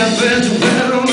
I bet